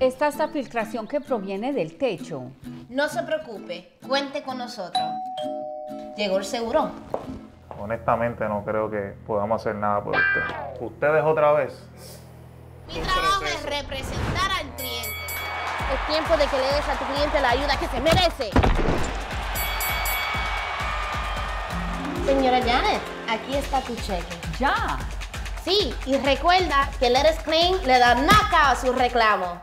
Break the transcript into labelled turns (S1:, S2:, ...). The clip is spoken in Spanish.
S1: Esta es la filtración que proviene del techo.
S2: No se preocupe, cuente con nosotros. Llegó el seguro.
S3: Honestamente no creo que podamos hacer nada por usted. ¿Ustedes otra vez?
S2: Mi trabajo es representar al cliente.
S4: Es tiempo de que le des a tu cliente la ayuda que se merece.
S2: Señora Janet, aquí está tu cheque.
S1: Ya.
S2: Sí, y recuerda que Let Us Clean le da naca a su reclamo.